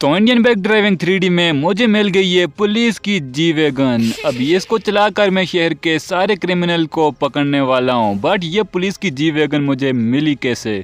तो Indian back driving three में मुझे मिल गई है पुलिस की जी वेगन अब इसको चलाकर मैं शहर के सारे क्रिमिनल को पकड़ने वाला हूँ, बट ये पुलिस की जी वेगन मुझे मिली कैसे?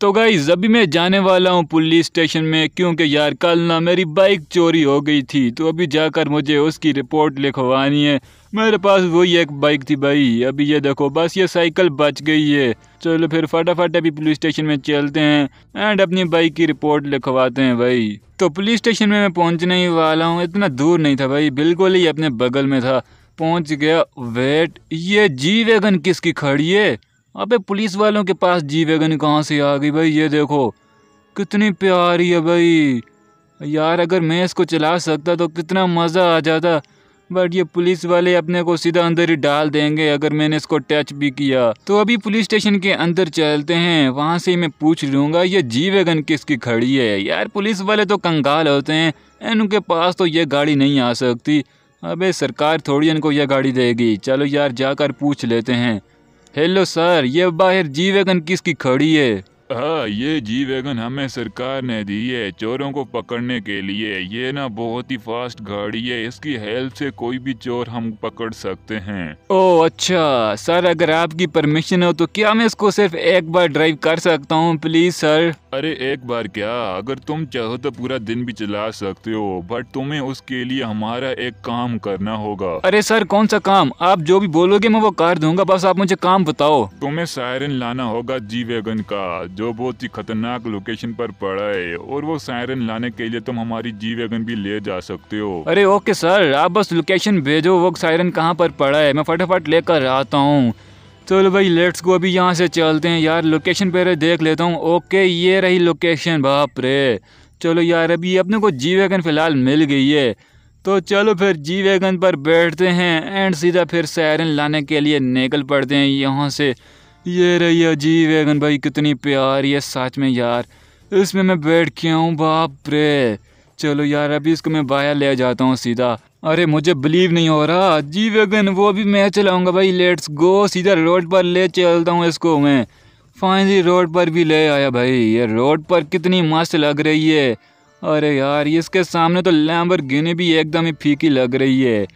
तो गाइज़ अभी मैं जाने वाला हूँ पुलिस स्टेशन में, क्योंकि यार कल ना मेरी बाइक चोरी हो गई थी तो अभी जाकर मुझे उसकी रिपोर्ट लिखवानी है। मेरे पास वही एक बाइक थी भाई, अभी ये देखो, बस ये साइकिल बच गई है। चलो फिर फटाफट अभी पुलिस स्टेशन में चलते हैं एंड अपनी बाइक की रिपोर्ट लिखवाते हैं भाई। तो पुलिस स्टेशन में मैं पहुँचने ही वाला हूँ, इतना दूर नहीं था भाई, बिल्कुल ही अपने बगल में था। पहुँच गया वेट ये जी वैगन किसकी खड़ी है? अबे पुलिस वालों के पास जी वैगन कहाँ से आ गई भाई? ये देखो, कितनी प्यारी है भाई। यार, अगर मैं इसको चला सकता तो कितना मज़ा आ जाता। बट ये पुलिस वाले अपने को सीधा अंदर ही डाल देंगे अगर मैंने इसको टच भी किया। तो अभी पुलिस स्टेशन के अंदर चलते हैं। वहाँ से मैं पूछ लूँगा, ये जी वैगन किसकी खड़ी है? यार, पुलिस वाले तो कंगाल होते हैं। इनके पास तो ये गाड़ी नहीं आ सकती। अबे सरकार थोड़ी इनको यह गाड़ी देगी। चलो यार, जाकर पूछ लेते हैं। हेलो सर ये बाहर जी वैगन किसकी खड़ी है? हाँ ये जी वैगन हमें सरकार ने दी है चोरों को पकड़ने के लिए। ये ना बहुत ही फास्ट गाड़ी है। इसकी हेल्प से कोई भी चोर हम पकड़ सकते हैं। ओ अच्छा। सर अगर आपकी परमिशन हो तो क्या मैं इसको सिर्फ़ एक बार ड्राइव कर सकता हूँ? प्लीज़ सर अरे एक बार क्या? अगर तुम चाहो तो पूरा दिन भी चला सकते हो बट तुम्हें उसके लिए हमारा एक काम करना होगा। अरे सर कौन सा काम? आप जो भी बोलोगे मैं वो कर दूँगा बस आप मुझे काम बताओ। तुम्हें सायरन लाना होगा जी वैगन का जो बहुत ही खतरनाक लोकेशन पर पड़ा है और वो सायरन लाने के लिए तुम हमारी जी वैगन भी ले जा सकते हो। अरे ओके सर आप बस लोकेशन भेजो वो सायरन कहाँ पर पड़ा है? मैं फटाफट लेकर आता हूँ। चलो भाई लेट्स को अभी यहाँ से चलते हैं यार। लोकेशन पे देख लेता हूँ। ओके ये रही लोकेशन बाप रे। चलो यार, अभी अपने को जी वैगन फ़िलहाल मिल गई है। तो चलो फिर जी वैगन पर बैठते हैं एंड सीधा फिर सैरन लाने के लिए निकल पड़ते हैं यहाँ से। ये रही है जी वैगन भाई, कितनी प्यारी है सच में यार। इसमें मैं बैठ के आऊँ, बाप रे। चलो यार, अभी इसको मैं बाहर ले जाता हूँ सीधा। अरे मुझे बिलीव नहीं हो रहा। जी वैगन वो भी मैं चलाऊँगा भाई। लेट्स गो सीधा रोड पर ले चलता हूँ इसको मैं। फाइनली रोड पर भी ले आया भाई। ये रोड पर कितनी मस्त लग रही है। अरे यार इसके सामने तो लैम्बर गिने भी एकदम ही फीकी लग रही है।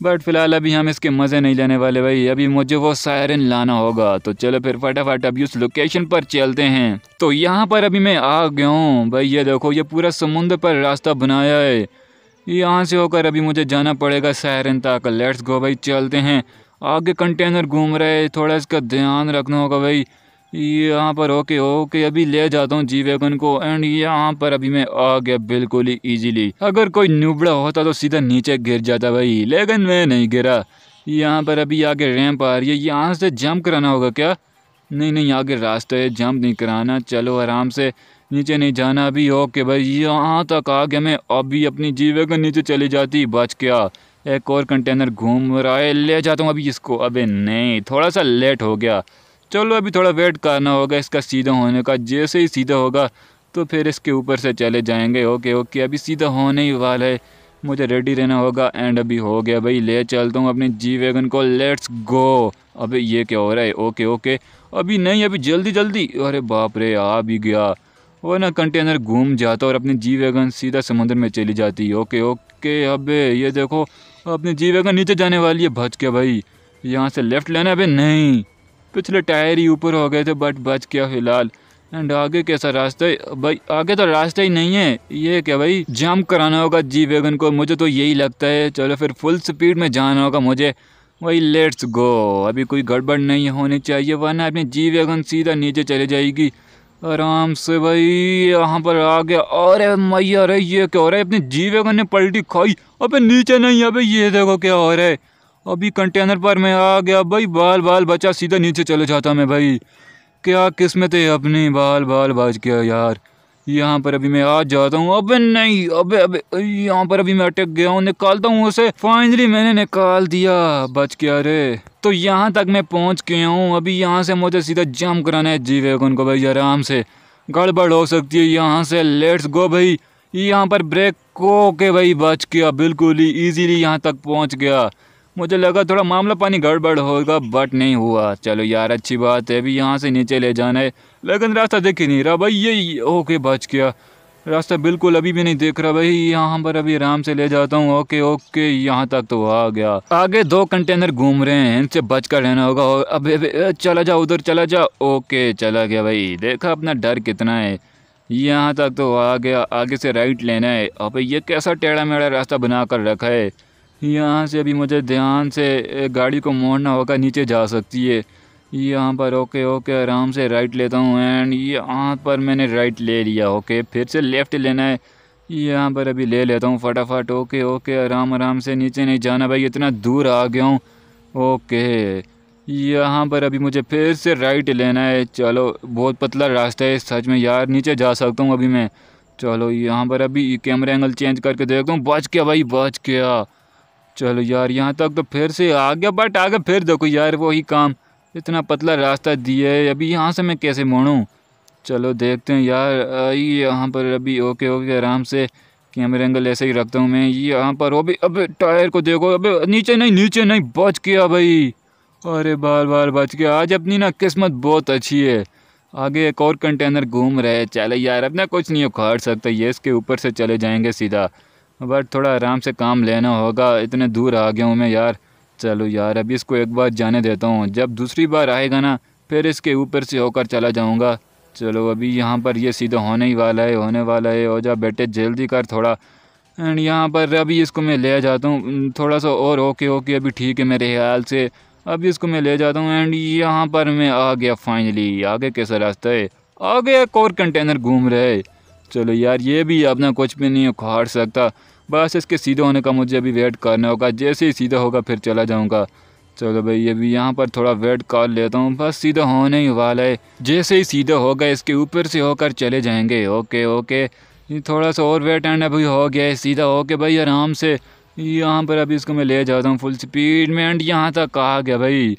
बट फ़िलहाल अभी हम इसके मज़े नहीं लेने वाले भाई। अभी मुझे वो सायरन लाना होगा। तो चलो फिर फटाफट अभी उस लोकेशन पर चलते हैं। तो यहाँ पर अभी मैं आ गया हूँ। भाई ये देखो, ये पूरा समुद्र पर रास्ता बनाया है। यहाँ से होकर अभी मुझे जाना पड़ेगा सैरन तक लेट्स गो भाई, चलते हैं। आगे कंटेनर घूम रहे है, थोड़ा इसका ध्यान रखना होगा भाई। यहाँ पर ओके ओके अभी ले जाता हूँ जी वैगन को। एंड यहाँ पर अभी मैं आ गया बिल्कुल ही इजीली अगर कोई नुबड़ा होता तो सीधा नीचे गिर जाता भाई। लेकिन मैं नहीं गिरा। यहाँ पर अभी आगे रैंप आ रही है। यहाँ से जंप कराना होगा क्या? नहीं नहीं, आगे रास्ता है जंप नहीं कराना। चलो आराम से। नीचे नहीं जाना अभी ओके भाई यहाँ तक आ गया मैं अभी अपनी जीवे के नीचे चली जाती, बच गया। एक और कंटेनर घूम रहा है, ले जाता हूँ अभी इसको। अबे नहीं थोड़ा सा लेट हो गया। चलो अभी थोड़ा वेट करना होगा, इसका सीधा होने का, जैसे ही सीधा होगा तो फिर इसके ऊपर से चले जाएँगे। ओके ओके अभी सीधा होने ही वाला है। मुझे रेडी रहना होगा एंड अभी हो गया भाई, ले चलता हूँ अपनी जी वैगन को लेट्स गो अबे ये क्या हो रहा है? ओके ओके अभी नहीं, अभी जल्दी जल्दी। अरे बाप रे, आ भी गया। वो ना कंटेनर घूम जाता और अपनी जी वैगन सीधा समुद्र में चली जाती ओके ओके, अबे ये देखो, अपनी जी वैगन नीचे जाने वाली है। बच गया भाई, यहाँ से लेफ़्ट लेना अबे? नहीं। पिछले टायर ही ऊपर हो गए थे, बट बच गया फ़िलहाल। एंड आगे कैसा रास्ता है? भाई, आगे तो रास्ता ही नहीं है। ये क्या भाई जंप कराना होगा जी वैगन को। मुझे तो यही लगता है। चलो फिर फुल स्पीड में जाना होगा मुझे। वही लेट्स गो अभी कोई गड़बड़ नहीं होनी चाहिए, वरना अपनी जी वैगन सीधा नीचे चले जाएगी। आराम से भाई, यहाँ पर आ गया। अरे मैया अरे ये क्या हो रहा है? अपने जीवे ने पलटी खाई। अबे नीचे नहीं, अबे ये देखो क्या हो रहा है। अभी कंटेनर पर मैं आ गया भाई, बाल बाल बचा सीधा नीचे चले जाता मैं भाई। क्या किस्मत है अपनी, बाल बाल बच गया यार। यहाँ पर अभी मैं आ जाता हूँ। अबे नहीं, अबे अबे यहाँ पर अभी मैं अटक गया हूँ, निकालता हूँ उसे। फाइनली मैंने निकाल दिया। बच गया रे। तो यहाँ तक मैं पहुँच गया हूँ। अभी यहाँ से मुझे सीधा जम कराना है जी वेगन को भाई, आराम से। गड़बड़ हो सकती है यहाँ से। लेट्स गो भाई। यहाँ पर ब्रेक को के भाई बच गया। बिल्कुल ही ईजीली यहाँ तक पहुँच गया। मुझे लगा थोड़ा मामला पानी गड़बड़ होगा बट नहीं हुआ। चलो यार, अच्छी बात है, अभी यहाँ से नीचे ले जाना है। लेकिन रास्ता देख ही नहीं रहा भाई, ये ओके बच गया। रास्ता बिल्कुल अभी भी नहीं देख रहा भाई, यहाँ पर अभी आराम से ले जाता हूँ। ओके ओके, यहाँ तक तो आ गया। आगे दो कंटेनर घूम रहे हैं, इनसे बच कर रहना होगा। अबे चला जा, उधर चला जा। ओके, चला गया भाई। देखा अपना डर कितना है। यहाँ तक तो आ गया, आगे से राइट लेना है। अबे, ये कैसा टेढ़ा मेढ़ा रास्ता बना कर रखा है। यहाँ से अभी मुझे ध्यान से गाड़ी को मोड़ना होगा, नीचे जा सकती है। यहाँ पर, ओके ओके, आराम से राइट लेता हूँ एंड यहाँ पर मैंने राइट ले लिया, ओके, फिर से लेफ़्ट लेना है। यहाँ पर अभी ले लेता हूँ फटाफट, ओके ओके, आराम आराम से नीचे नहीं जाना, भाई, इतना दूर आ गया हूँ। ओके, यहाँ पर अभी मुझे फिर से राइट लेना है। चलो, बहुत पतला रास्ता है, सच में यार, नीचे जा सकता हूँ अभी मैं। चलो, यहाँ पर अभी कैमरा एंगल चेंज करके देखता हूँ, बच गया भाई, बच गया। चलो यार, यहाँ तक तो फिर से आ गया बट आगे फिर देखो यार, वही काम। इतना पतला रास्ता दिया है, अभी यहाँ से मैं कैसे मोड़ूँ? चलो देखते हैं यार आई यहाँ पर अभी ओके ओके आराम से कैमरे एंगल ऐसे ही रखता हूँ मैं। ये यहाँ पर अभी, अबे टायर को देखो, अबे नीचे नहीं नीचे नहीं, बच गया भाई। अरे बार बार बच गया। आज अपनी ना किस्मत बहुत अच्छी है। आगे एक और कंटेनर घूम रहे हैं। चले यार अपना कुछ नहीं उखाड़ सकता ये इसके ऊपर से चले जाएँगे सीधा। बट थोड़ा आराम से काम लेना होगा, इतने दूर आ गया हूँ मैं यार। चलो यार अभी इसको एक बार जाने देता हूँ। जब दूसरी बार आएगा ना, फिर इसके ऊपर से होकर चला जाऊँगा। चलो, अभी यहाँ पर ये सीधा होने ही वाला है, होने वाला है। हो जा बेटे जल्दी कर थोड़ा। एंड यहाँ पर अभी इसको मैं ले जाता हूँ। थोड़ा सा और ओके ओके अभी ठीक है मेरे ख्याल से। अभी इसको मैं ले जाता हूँ। एंड यहाँ पर मैं आ गया फाइनली आगे कैसा रास्ता है? आगे एक और कंटेनर घूम रहे चलो यार, ये भी अपना कुछ भी नहीं उखाड़ सकता। बस इसके सीधा होने का मुझे अभी वेट करना होगा। जैसे ही सीधा होगा, फिर चला जाऊँगा। चलो भाई अभी यहाँ पर थोड़ा वेट कर लेता हूँ। बस सीधा होने ही वाला है। जैसे ही सीधा होगा, इसके ऊपर से होकर चले जाएँगे। Okay okay. थोड़ा सा और वेट एंड अभी हो गया है सीधा। होके भाई, आराम से। यहाँ पर अभी इसको मैं ले जाता हूँ फुल स्पीड में। एंड यहाँ तक आ गया भाई।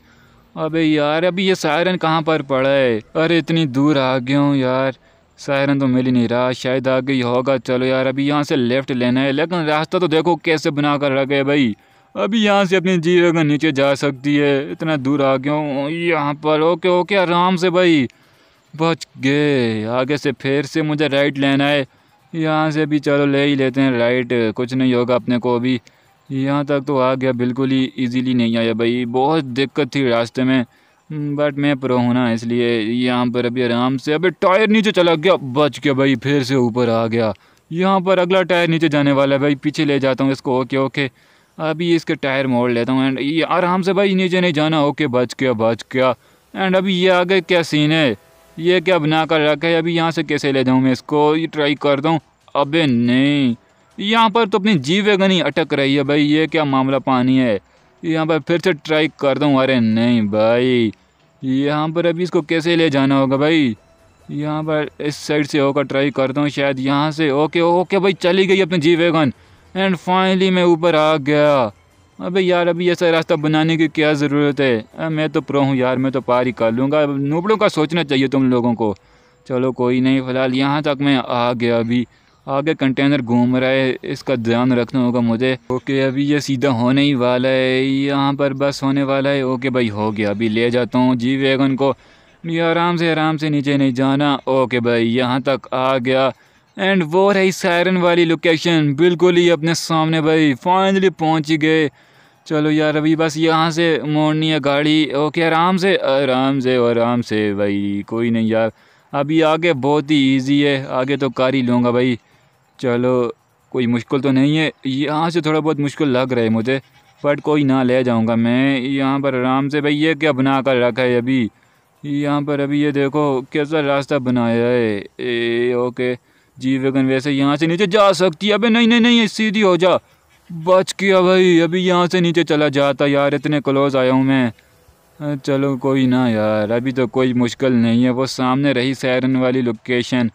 अबे यार, अभी ये सायरन कहाँ पर पड़ा है? अरे, इतनी दूर आ गया हूँ यार। सायरन तो मिल ही नहीं रहा। शायद आगे ही होगा, चलो यार, अभी यहाँ से लेफ़्ट लेना है, लेकिन रास्ता तो देखो कैसे बना कर रखे है भाई। अभी यहाँ से अपनी जी अगर नीचे जा सकती है, इतना दूर आ गया हूँ, यहाँ पर, ओके ओके, आराम से भाई। बच गए, आगे से फिर से मुझे राइट लेना है। यहाँ से भी चलो ले ही लेते हैं राइट कुछ नहीं होगा अपने को अभी। यहाँ तक तो आ गया, बिल्कुल ही इजीली नहीं आया भाई, बहुत दिक्कत थी रास्ते में। बट मैं प्रो हूँ ना, इसलिए यहाँ पर अभी आराम से अभी टायर नीचे चला गया, बच गया भाई, फिर से ऊपर आ गया। यहाँ पर अगला टायर नीचे जाने वाला है भाई, पीछे ले जाता हूँ इसको ओके ओके अभी इसके टायर मोड़ लेता हूँ एंड ये आराम से भाई नीचे नहीं जाना ओके बच गया बच गया। एंड अभी ये आगे क्या सीन है? ये क्या बना कर रखा है? अभी यहाँ से कैसे ले जाऊँ मैं इसको? ये ट्राई कर दूँ? अबे नहीं। यहाँ पर तो अपनी जी वैगन ही अटक रही है भाई, ये क्या मामला पानी है? यहाँ पर फिर से ट्राई कर दूँ? अरे नहीं भाई। यहाँ पर अभी इसको कैसे ले जाना होगा भाई? यहाँ पर इस साइड से होकर ट्राई करता हूँ शायद यहाँ से ओके ओके भाई चली गई अपनी जी वैगन एंड फाइनली मैं ऊपर आ गया। अबे यार अभी ऐसा रास्ता बनाने की क्या ज़रूरत है? आ, मैं तो प्रो हूँ यार मैं तो पार ही कर लूँगा। नूबड़ों का सोचना चाहिए तुम लोगों को। चलो कोई नहीं फ़िलहाल यहाँ तक मैं आ गया अभी। आगे कंटेनर घूम रहा है, इसका ध्यान रखना होगा मुझे। ओके, अभी ये सीधा होने ही वाला है, यहाँ पर बस होने वाला है। ओके भाई, हो गया, अभी ले जाता हूँ जी वैगन को। ये आराम से आराम से नीचे नहीं जाना। ओके भाई, यहाँ तक आ गया। एंड वो रही सायरन वाली लोकेशन बिल्कुल ही अपने सामने भाई फाइनली पहुँच गए। चलो यार, अभी बस यहाँ से मोड़नी है गाड़ी। ओके, आराम से आराम से आराम से भाई, कोई नहीं यार। अभी आगे बहुत ही ईजी है। आगे तो कर ही लूँगा भाई। चलो, कोई मुश्किल तो नहीं है। यहाँ से थोड़ा बहुत मुश्किल लग रहा है मुझे बट कोई ना ले जाऊँगा मैं। यहाँ पर आराम से भाई, ये क्या बना कर रखा है अभी? यहाँ पर अभी ये देखो, कैसा रास्ता बनाया है। ए, ओके, जी वेगन वैसे यहाँ से नीचे जा सकती है। अबे नहीं नहीं नहीं सीधी हो जा। बच गया भाई, अभी यहाँ से नीचे चला जाता यार, इतने क्लोज आया हूँ मैं। चलो कोई ना यार, अभी तो कोई मुश्किल नहीं है। वो सामने रही सैरन वाली लोकेशन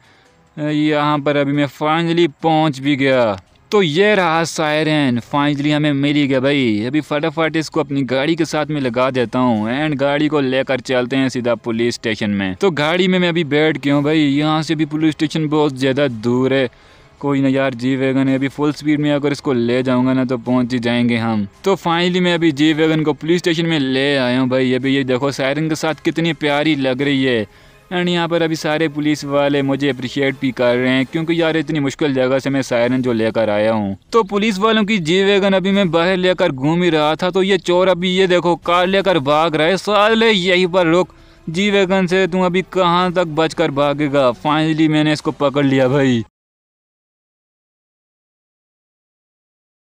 यहाँ पर अभी मैं फाइनली पहुँच भी गया। तो ये रहा सायरन फाइनली हमें मिल गया भाई। अभी फटाफट इसको अपनी गाड़ी के साथ में लगा देता हूँ एंड गाड़ी को लेकर चलते हैं सीधा पुलिस स्टेशन में। तो गाड़ी में मैं अभी बैठ गया हूँ भाई। यहाँ से भी पुलिस स्टेशन बहुत ज़्यादा दूर है। कोई ना यार जी वैगन है। अभी फुल स्पीड में अगर इसको ले जाऊँगा ना तो पहुँच ही जाएँगे हम। तो फाइनली मैं अभी जी वैगन को पुलिस स्टेशन में ले आया हूँ भाई। अभी ये देखो सायरन के साथ कितनी प्यारी लग रही है। एंड यहाँ पर अभी सारे पुलिस वाले मुझे अप्रिशिएट भी कर रहे हैं, क्योंकि यार इतनी मुश्किल जगह से मैं सायरन जो लेकर आया हूँ। तो पुलिस वालों की जी वैगन अभी मैं बाहर लेकर घूम ही रहा था तो ये चोर अभी ये देखो, कार लेकर भाग रहा है। साले, यहीं पर रुक। जी वैगन से तुम अभी कहाँ तक बचकर भागेगा? फाइनली मैंने इसको पकड़ लिया भाई।